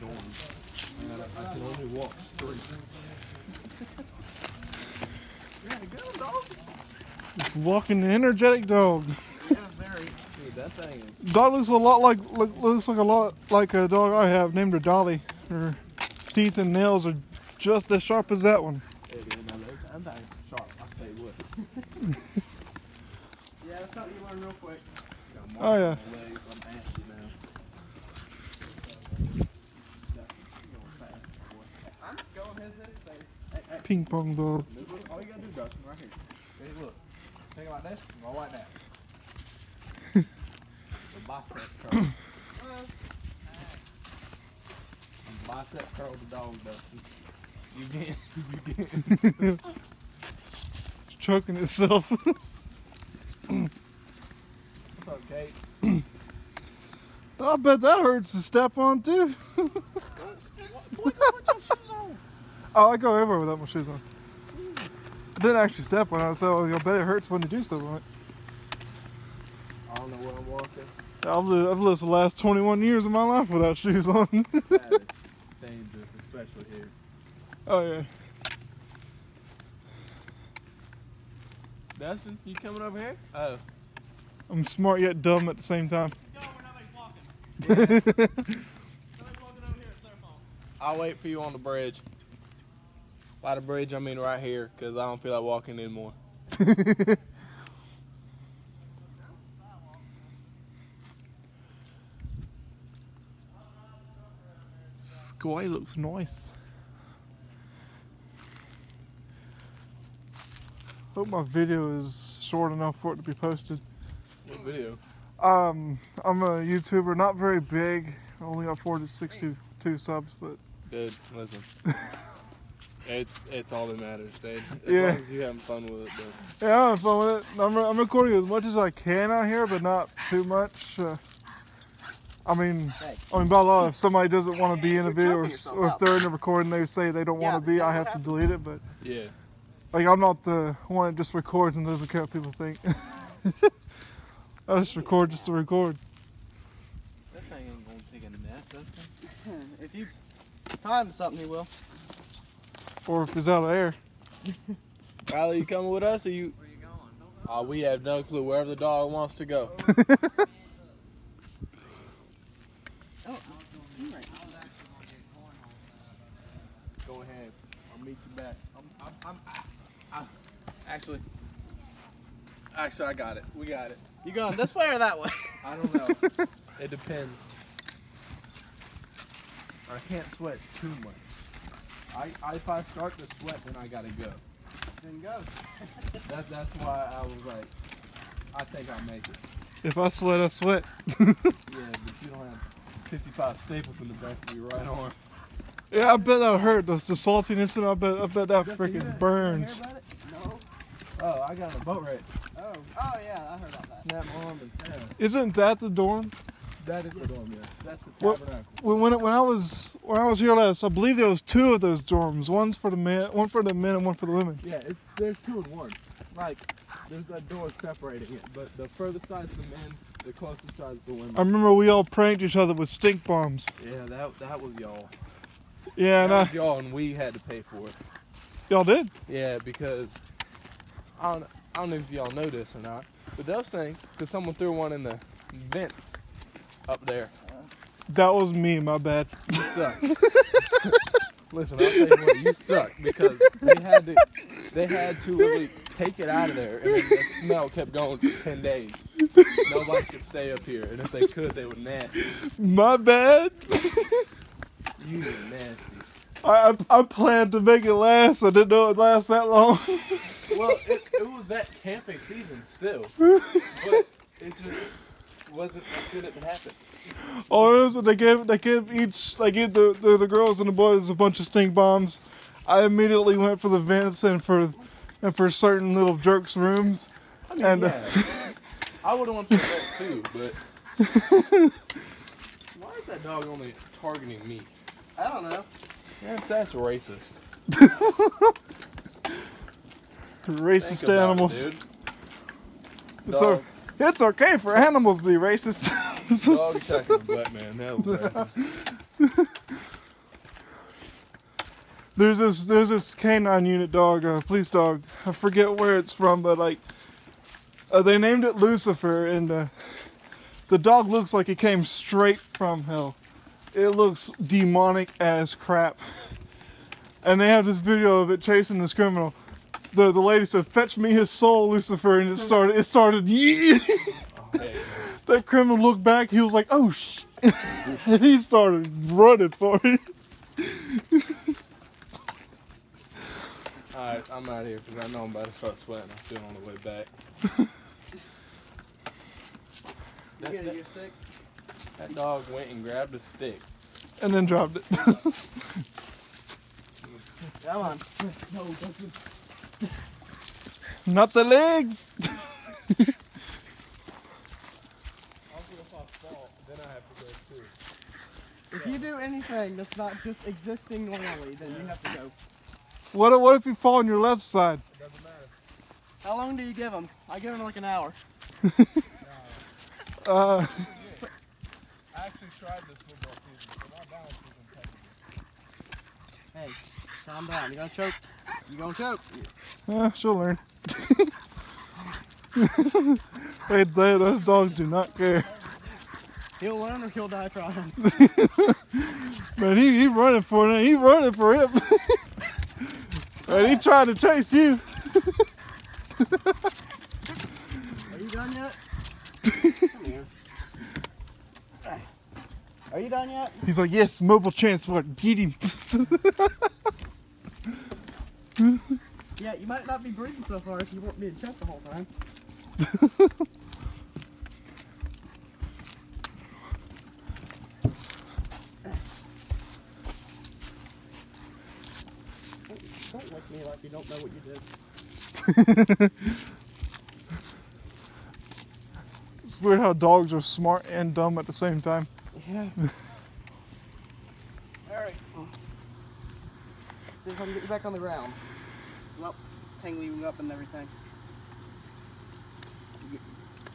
dorms. And I, can only walk straight. Dog. This walking energetic dog. Yeah, very. Dude, that thing is. Dog looks a lot like look, looks like a lot like a dog I have named her Dolly. Her teeth and nails are just as sharp as that one. You. Yeah, that's something you learn real quick. Oh, yeah. on my legs, I'm ashy now. Going fast, boy. I'm going his his face. Hey, hey. Ping pong look, All you gotta do, Dustin, right here. Hey, look. Take it like this, and go like that. the bicep curl. bicep curl the dog, Dustin. You can, you can. It's choking itself. I bet that hurts to step on too. Boy, go put your shoes on. Oh, I go everywhere without my shoes on. I didn't actually step on it, so I bet it hurts when you do step on it. I don't know where I'm walking. I've lived, I've lived the last 21 years of my life without shoes on. That is dangerous, especially here. oh yeah. Dustin, you coming over here? Oh. I'm smart yet dumb at the same time. Go where nobody's walking. Nobody's walking over here. It's their fault. I'll wait for you on the bridge. By the bridge, I mean right here, because I don't feel like walking anymore. Sky looks nice. Hope my video is short enough for it to be posted. What video? Um, I'm a YouTuber, not very big. I only got 462 subs, but Good, listen. it's it's all that matters, dude. As Yeah. long as you having fun with it, dude. yeah, I'm having fun with it. I'm, I'm recording as much as I can out here, but not too much. Uh, I mean, Hey. I mean, by law, if somebody doesn't want to be in a video, or, choking s- yourself or if they're in the recording, they say they don't Yeah, want to be, I have to delete it. But Yeah. like, I'm not the one that just records and doesn't care what people think. I just record just to record. That thing ain't gonna take a nap, Dustin. if you time something, he will. Or if it's out of air. Riley, you coming with us, or you? Where you going? Uh, we have no clue. Wherever the dog wants to go. Oh, you're right. Go ahead. I'll meet you back. I'm, I'm, I'm, I, I, actually, actually, I got it. We got it. You going this way or that way? I don't know. it depends. I can't sweat too much. I, I if I start to sweat, then I gotta go. then go. That, that's why I was like, I think I'll make it. If I sweat, I sweat. Yeah, but you don't have 55 staples in the back of your right arm. Yeah, I bet that hurt. The, the saltiness, and I bet, I bet that Justin, freaking burns. hear about it? No. Oh, I got a boat wreck. Oh. Oh yeah, I heard about that. Snap my arm and yeah. Isn't that the dorm? That is the dorm, yeah. That's the tabernacle. When, when, when I was when I was here last, I believe there was two of those dorms. One's for the men, one for the men, and one for the women. Yeah, it's there's two in one. Like there's a door separating it, but the further side's the men's, the closest side's the women's. I remember we all pranked each other with stink bombs. yeah, that that was y'all. Yeah, and that I, was y'all, and we had to pay for it. y'all did. Yeah, because I don't I don't know if y'all know this or not, but those things, because someone threw one in the vents up there. That was me. My bad. You suck. Listen, I'll tell you what, you suck because they had to they had to really take it out of there and then the smell kept going for ten days. Nobody could stay up here, and if they could, they would nasty. My bad. You were nasty. I, I I planned to make it last. I didn't know it'd last that long. Well, it, it was that camping season still, but it just wasn't as good as it happened. Oh, it was, they gave they gave each they gave the, the the girls and the boys a bunch of stink bombs. I immediately went for the vents and for and for certain little jerks' rooms. I mean, And, uh, yeah, I would have wanted that too, but why is that dog only targeting me? I don't know. Yeah, that's racist. Racist it, animals. dude. It's, Dog, o- it's okay for animals to be racist. dog attacking a black man. That was racist. There's this there's this canine unit dog, uh, police dog. I forget where it's from, but like uh, they named it Lucifer, and uh, the dog looks like it came straight from hell. It looks demonic as crap. And they have this video of it chasing this criminal. The the lady said, "Fetch me his soul, Lucifer," and it hmm. started it started. Hey, that criminal looked back. He was like, "Oh sh!" and he started running for it. Alright, I'm out of here because I know I'm about to start sweating. I'm still on the way back. That, gonna that, get a stick? that dog went and grabbed a stick. And then dropped it. Come on. No, doesn't. Not the legs. If I fall, then I have to go too. If you do anything that's not just existing normally, then you have to go. What if- what if you fall on your left side? It doesn't matter. How long do you give them? I give them like an hour. Uh, I actually tried this football season, so my balance is impeccable. Hey, calm down. You gonna choke? You gonna choke? yeah, she'll learn. hey, they, those dogs do not care. He'll learn or he'll die trying. Man, he, he running for it. He running for it. and he tried to chase you. Are you done yet? Come here. Are you done yet? He's like, yes, mobile transport. Get him. Yeah, you might not be breathing so far if you want me to check the whole time. Don't lick me like you don't know what you did. it's weird how dogs are smart and dumb at the same time. Yeah. Alright. See if I can get you back on the ground. Well, tangle you up and everything.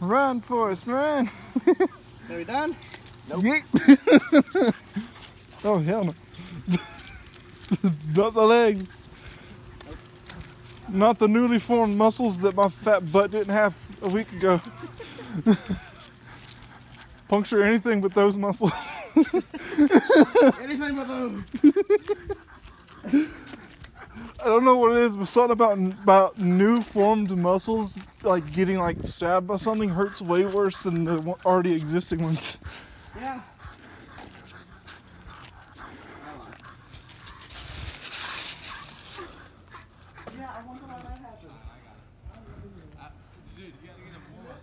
Run, Forrest, run. Are we done? Nope. Yeet. oh, hell no. Not the legs. Not the newly formed muscles that my fat butt didn't have a week ago. Puncture anything but those muscles. Anything but those. I don't know what it is, but something about about new formed muscles, like getting like stabbed by something, hurts way worse than the already existing ones. Yeah I wonder why that happened. Dude, you gotta get him more.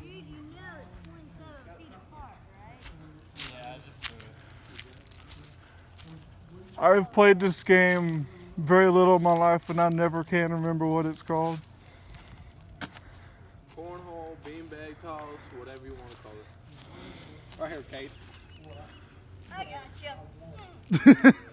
Dude, you know it's 27 feet apart, right? Yeah, I just threw it. I've played this game very little in my life, and I never can remember what it's called. Cornhole, beanbag toss, whatever you want to call it. Right here, Kate. I got you.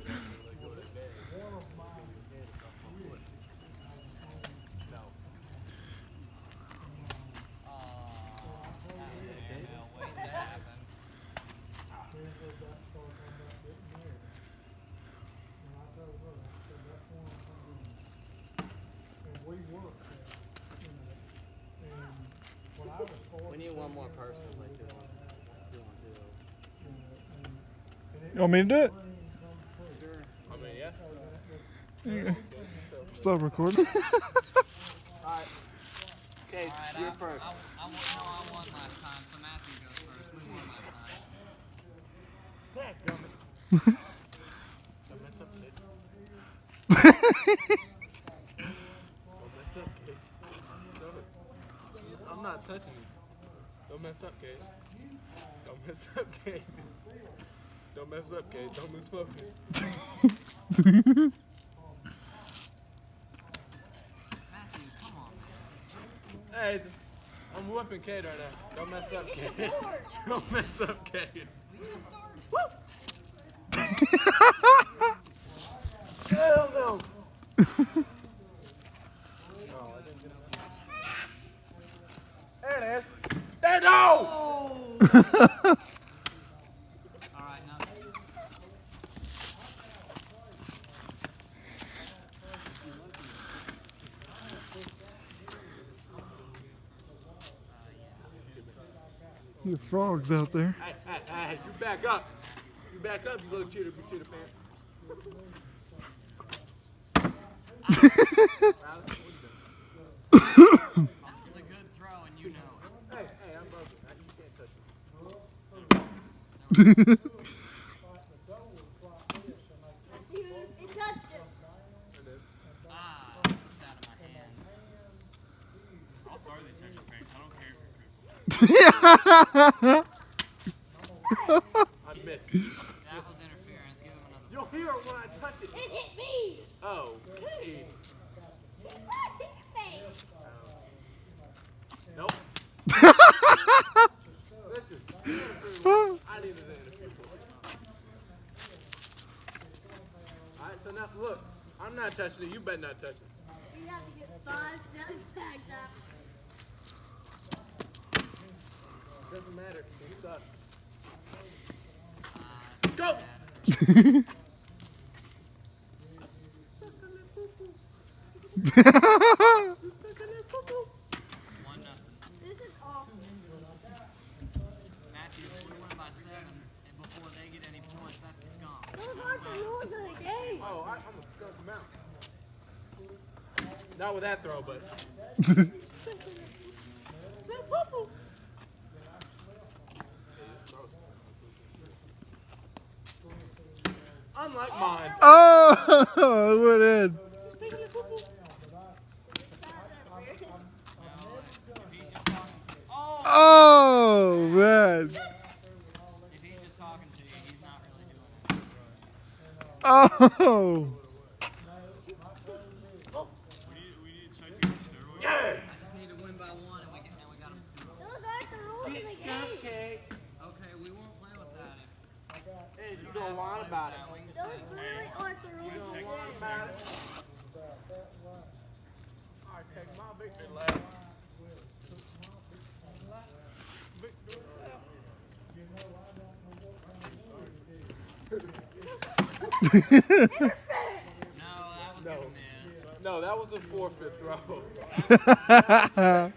person. Like this. You want me to do it? I mean, yeah. There you go. Stop recording. Kate, you're first. I, I, won- no, I won last time, so Matthew goes first. We won last time. Don't mess up, Kate. Don't mess up, Kate. Don't- I'm not touching you. Don't mess up, Kate. Don't mess up, Kate. Don't mess up, Kate. Don't lose focus. Matthew, come on, man. Hey, I'm whooping Kate right now. Don't mess up, Kate. Don't mess up, Kate. We just started. Hell no. no, oh, I didn't get it. There it is. There, no! Now. Your frogs out there. Hey, hey, hey, you back up. You back up, you little chitter, chitter pants. I don't care if you're I missed. That was interference. Give him another. You'll hear it when I touch it. It hit me. Oh, okay. It's my teammate. Nope. Listen, I needed to interfere for it. Alright, so now look, I'm not touching it. You better not touch it. You have to get five steps back up. Doesn't matter. It sucks. Uh, Go! one. This is awful. Matthew, if we by seven, and before they get any points, that's a skunk. Those aren't the rules of the game. Oh, I, I'm gonna skunk him out. Not with that throw, but. Unlike mine. Oh, it went in. Oh, if he's just talking to you, oh, Oh, man. if he's just talking to you, he's not really doing it. Oh. We need, we need to check you on steroids. Yeah! I just need to win by one, and we get, and we got him skunked. Those aren't the rules of the game. Okay. Okay, we won't play with that. If Hey, you gonna about it. we can just Those play. literally aren't the rules of the Whine game. about it. Alright, take my victory lap. Victory lap. No, that was No. miss. No, that was a forfeit throw.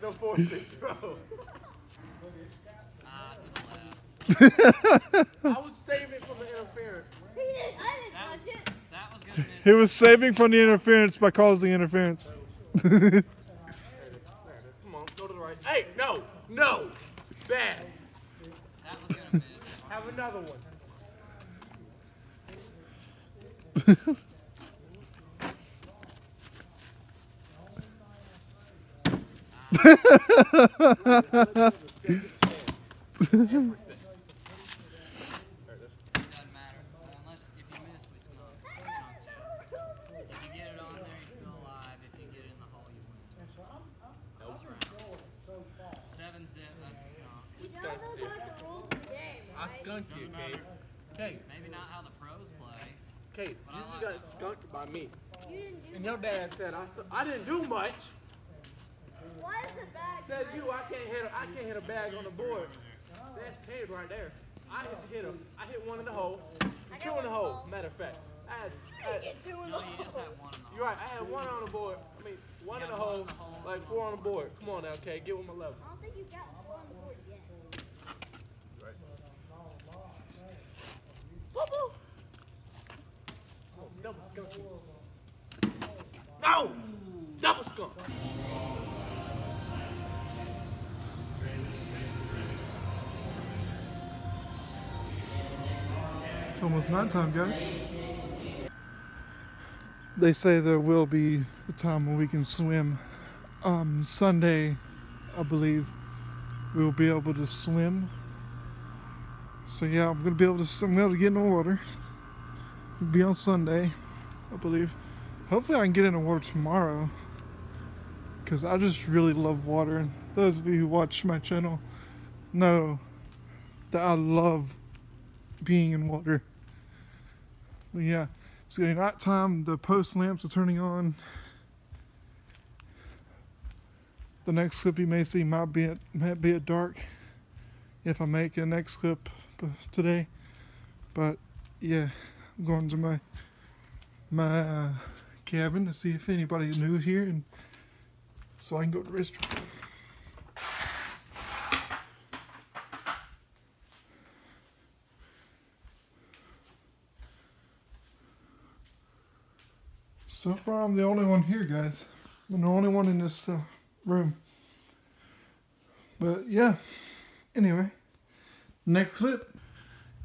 the forfeit throw. Ah, to the left. I was saving for the interference. He didn't, I didn't That, touch it. that was gonna miss. He was saving from the interference by causing interference. There it is. There it is. Come on, go to the right. Hey, no, no, bad. That was gonna miss. Have another one. Doesn't matter. Unless if you miss, we skunk. Skunk too. If you get it on there, you're still alive. If you get it in the hole, you win. This round. Seven zip. That's a skunk. You know those aren't the rules of the game, I right? skunked you, Kate. Kate, Maybe not how the pros play. Kate, you just got skunked by me. You And your dad said I, I didn't do much. Why is the bag? Says you, I can't hit a, I can't hit a bag on the board. That's Cade right there. I hit, hit him. I hit one in the hole, two in the one hole. ball. Matter of fact, I had, I had two in No, the you just hole. one in the hole. you're right. I had one on the board. I mean, one in the hole, in the hole, like four on on the board. Come on now, Kate, get with my level. I don't think you got four on the board yet. Whoop, whoop. Double skunk. No, double skunk. It's almost nighttime, guys. They say there will be a time when we can swim. Um, Sunday, I believe, we'll be able to swim. So yeah, I'm gonna be able to. I'm gonna get in the water. Be on Sunday, I believe. Hopefully, I can get in the water tomorrow. Cause I just really love water, and those of you who watch my channel know that I love being in water. But yeah, it's getting night time. The post lamps are turning on. The next clip you may see might be at might be at dark if I make a next clip today. But yeah, going to my my uh, cabin to see if anybody's new here and so I can go to the restaurant. So far I'm the only one here guys. I'm the only one in this uh, room. But yeah, anyway, next clip.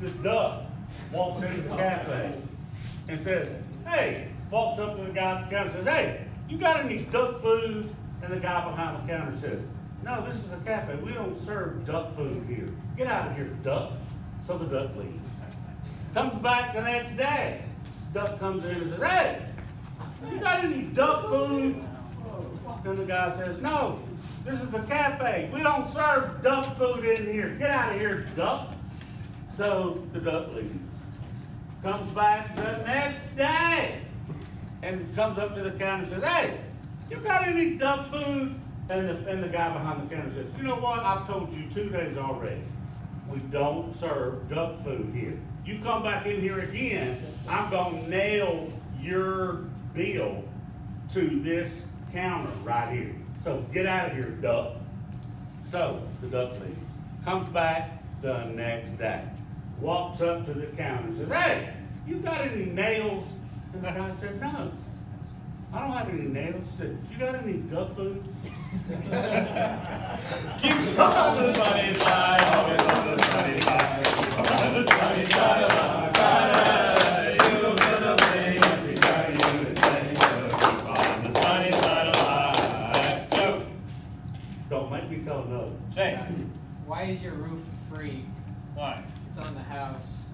this duck walks into the cafe and says, hey, walks up to the guy at the counter and says, hey, you got any duck food? And the guy behind the counter says, no, this is a cafe. We don't serve duck food here. Get out of here, duck. So the duck leaves. Comes back the next day. Duck comes in and says, hey, you got any duck food? And the guy says, no, this is a cafe. We don't serve duck food in here. Get out of here, duck. So the duck leaves. Comes back the next day and comes up to the counter and says, hey, you got any duck food? And the, and the guy behind the counter says, you know what? I've told you two days already. We don't serve duck food here. You come back in here again, I'm gonna nail your bill to this counter right here. So get out of here, duck. So the duck leaves. Comes back the next day. Walks up to the counter and says, Hey, you got any nails? And the guy said, No. I don't have any nails. He said, You got any duck food? Keeps it on the sunny side, always on the sunny side, on Don't make me tell another. Hey, why is your roof free? Why? It's on the house.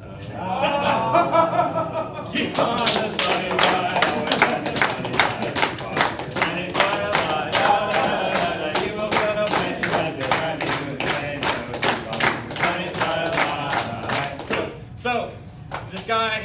Keep on the sunny side, the the so the this guy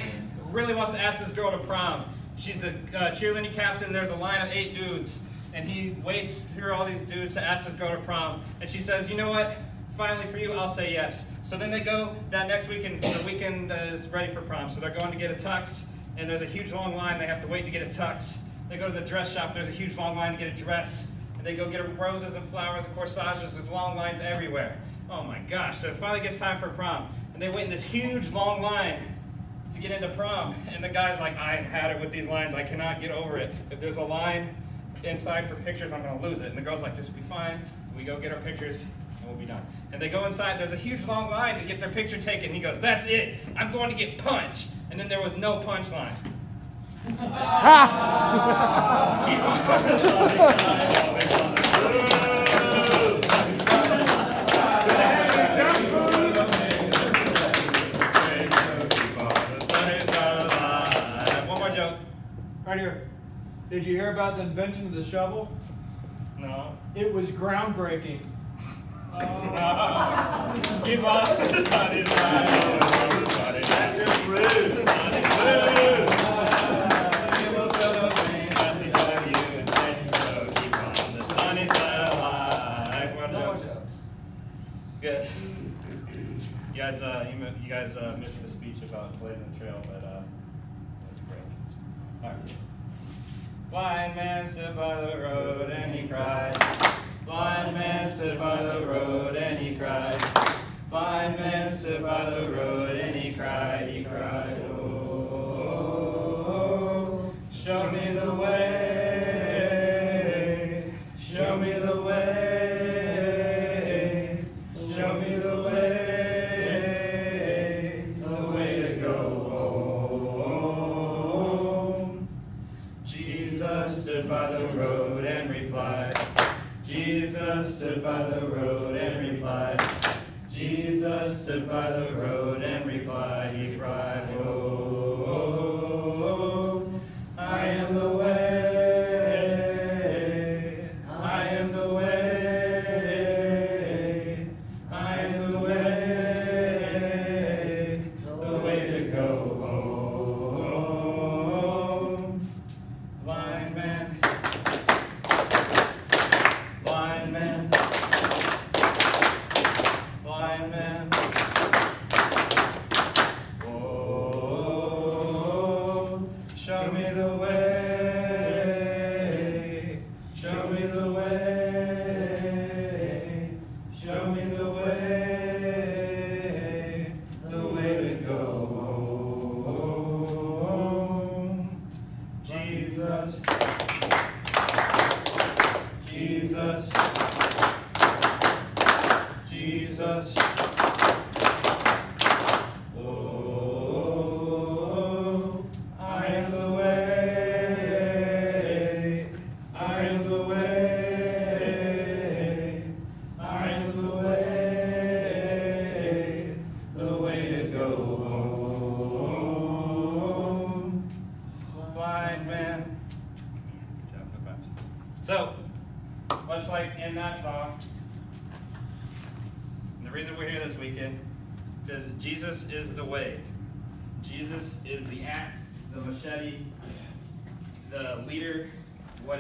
really wants to ask this girl to prom. She's a uh, cheerleading captain. There's a line of eight dudes, and he waits through all these dudes to ask this girl to prom. And she says, "You know what? Finally, for you, I'll say yes." So then they go that next weekend. The weekend is ready for prom, so they're going to get a tux, and there's a huge long line. They have to wait to get a tux. They go to the dress shop. There's a huge long line to get a dress. And they go get roses and flowers and corsages. There's long lines everywhere. Oh my gosh! So it finally gets time for prom, and they wait in this huge long line to get into prom. And the guy's like, I had it with these lines. I cannot get over it. If there's a line inside for pictures, I'm going to lose it. And the girl's like, just be fine. We go get our pictures and we'll be done. And they go inside. There's a huge long line to get their picture taken. He goes, that's it. I'm going to get punched. And then there was no punch line. Keep on the sunny side, always on the sunny side. Keep on the sunny side of life. One more joke. Right here. Did you hear about the invention of the shovel? No. It was groundbreaking. On the. Good. You guys, uh, you, you guys uh, missed the speech about Blazing Trail, but. All right. Blind man stood by the road and he cried. Blind man stood by the road and he cried. Blind man stood by the road and he cried. He cried, oh, show me the way. Show me the way.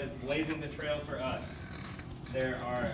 Is blazing the trail for us. There are